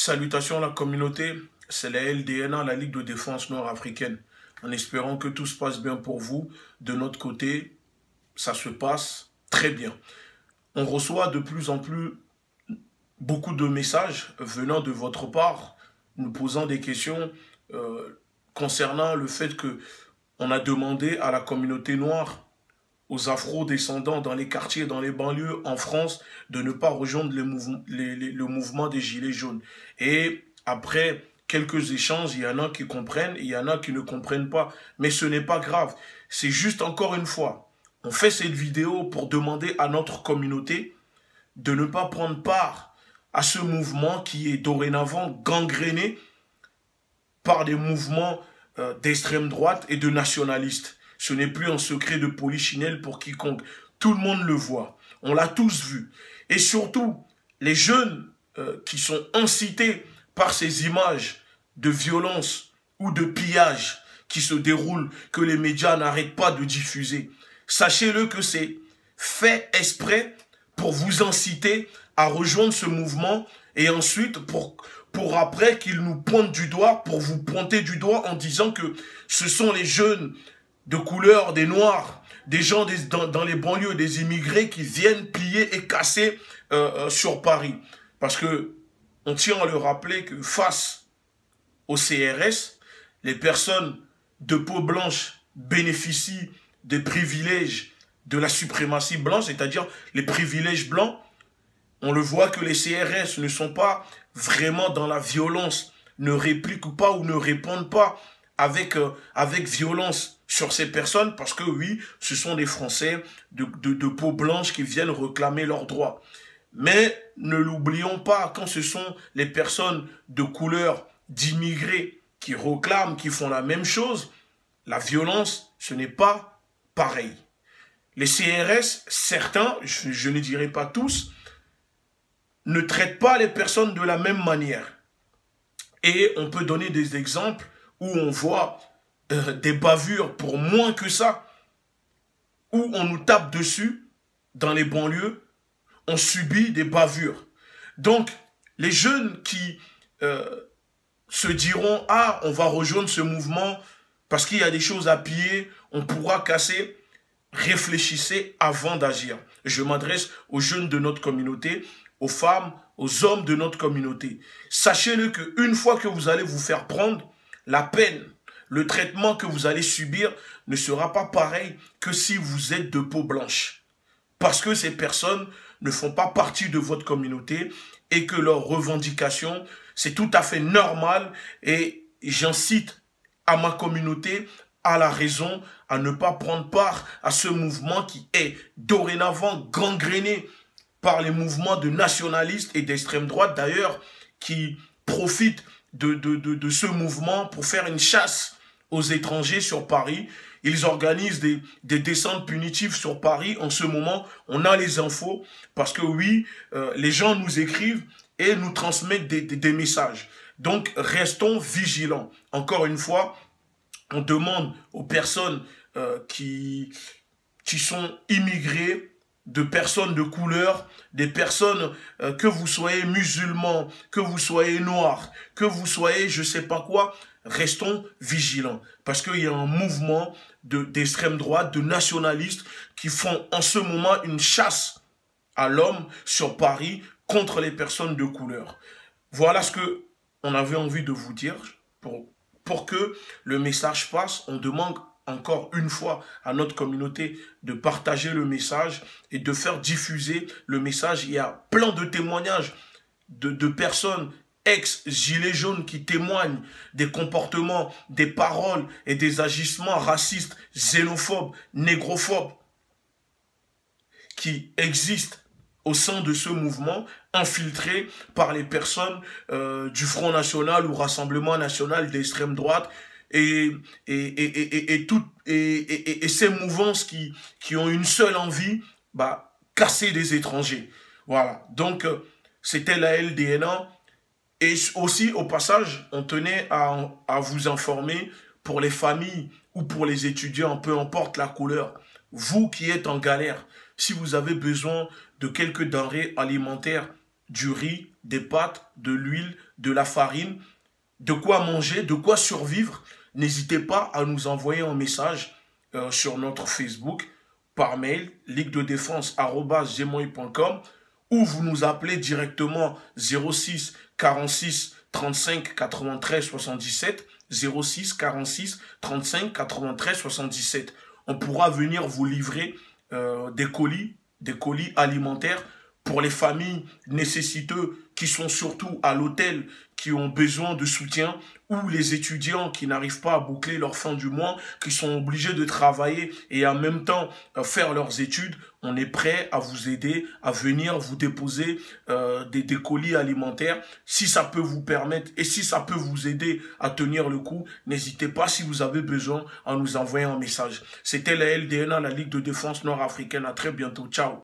Salutations à la communauté, c'est la LDNA, la Ligue de défense nord-africaine. En espérant que tout se passe bien pour vous, de notre côté, ça se passe très bien. On reçoit de plus en plus beaucoup de messages venant de votre part, nous posant des questions euh, concernant le fait que on a demandé à la communauté noire aux afro-descendants dans les quartiers, dans les banlieues en France, de ne pas rejoindre le, mouvement, le mouvement des Gilets jaunes. Et après quelques échanges, il y en a qui comprennent, il y en a qui ne comprennent pas. Mais ce n'est pas grave. C'est juste encore une fois, on fait cette vidéo pour demander à notre communauté de ne pas prendre part à ce mouvement qui est dorénavant gangréné par des mouvements euh, d'extrême droite et de nationalistes. Ce n'est plus un secret de polichinelle pour quiconque. Tout le monde le voit. On l'a tous vu. Et surtout, les jeunes euh, qui sont incités par ces images de violence ou de pillage qui se déroulent, que les médias n'arrêtent pas de diffuser. Sachez-le que c'est fait exprès pour vous inciter à rejoindre ce mouvement et ensuite pour, pour après qu'ils nous pointent du doigt, pour vous pointer du doigt en disant que ce sont les jeunes de couleur, des noirs, des gens dans, les banlieues, des immigrés qui viennent plier et casser euh, euh, sur Paris. Parce que on tient à le rappeler que face au CRS, les personnes de peau blanche bénéficient des privilèges de la suprématie blanche, c'est-à-dire les privilèges blancs. On le voit que les CRS ne sont pas vraiment dans la violence, ne répliquent pas ou ne répondent pas avec, euh, avec violence sur ces personnes parce que oui, ce sont des Français de, de, peau blanche qui viennent réclamer leurs droits. Mais ne l'oublions pas, quand ce sont les personnes de couleur d'immigrés qui réclament, qui font la même chose, la violence, ce n'est pas pareil. Les CRS, certains, je, je ne dirais pas tous, ne traitent pas les personnes de la même manière. Et on peut donner des exemples où on voit euh, des bavures pour moins que ça, où on nous tape dessus dans les banlieues, on subit des bavures. Donc, les jeunes qui euh, se diront « Ah, on va rejoindre ce mouvement parce qu'il y a des choses à piller, on pourra casser », réfléchissez avant d'agir. Je m'adresse aux jeunes de notre communauté, aux femmes, aux hommes de notre communauté. Sachez-le qu'une fois que vous allez vous faire prendre, la peine, le traitement que vous allez subir ne sera pas pareil que si vous êtes de peau blanche. Parce que ces personnes ne font pas partie de votre communauté et que leurs revendications, c'est tout à fait normal et j'incite à ma communauté à la raison, à ne pas prendre part à ce mouvement qui est dorénavant gangréné par les mouvements de nationalistes et d'extrême droite d'ailleurs qui profitent de, de, de, ce mouvement pour faire une chasse aux étrangers sur Paris. Ils organisent des, des descentes punitives sur Paris. En ce moment, on a les infos parce que oui, euh, les gens nous écrivent et nous transmettent des, des, messages. Donc, restons vigilants. Encore une fois, on demande aux personnes euh, qui, qui sont immigrées de personnes de couleur, des personnes, euh, que vous soyez musulmans, que vous soyez noirs, que vous soyez je sais pas quoi, restons vigilants. Parce qu'il y a un mouvement d'extrême droite, de nationalistes, qui font en ce moment une chasse à l'homme sur Paris contre les personnes de couleur. Voilà ce que on avait envie de vous dire. Pour, pour que le message passe, on demande encore une fois à notre communauté de partager le message et de faire diffuser le message. Il y a plein de témoignages de, personnes ex-gilets jaunes qui témoignent des comportements, des paroles et des agissements racistes, xénophobes, négrophobes qui existent au sein de ce mouvement, infiltré par les personnes euh, du Front National ou Rassemblement National d'extrême droite et, et, et, et, et, et, ces mouvances qui, qui ont une seule envie, bah, casser des étrangers. Voilà. Donc, euh, c'était la LDNA. Et aussi, au passage, on tenait à, à vous informer pour les familles ou pour les étudiants, peu importe la couleur. Vous qui êtes en galère, si vous avez besoin de quelques denrées alimentaires, du riz, des pâtes, de l'huile, de la farine, de quoi manger, de quoi survivre, n'hésitez pas à nous envoyer un message euh, sur notre Facebook par mail, ligue de défense ou vous nous appelez directement 06 46 35 93 77 06 46 35 93 77. On pourra venir vous livrer euh, des colis, des colis alimentaires pour les familles nécessiteux qui sont surtout à l'hôtel, qui ont besoin de soutien, ou les étudiants qui n'arrivent pas à boucler leur fin du mois, qui sont obligés de travailler et en même temps euh, faire leurs études, on est prêt à vous aider, à venir vous déposer euh, des, des, colis alimentaires. Si ça peut vous permettre et si ça peut vous aider à tenir le coup, n'hésitez pas si vous avez besoin à nous envoyer un message. C'était la LDNA, la Ligue de défense nord-africaine. À très bientôt. Ciao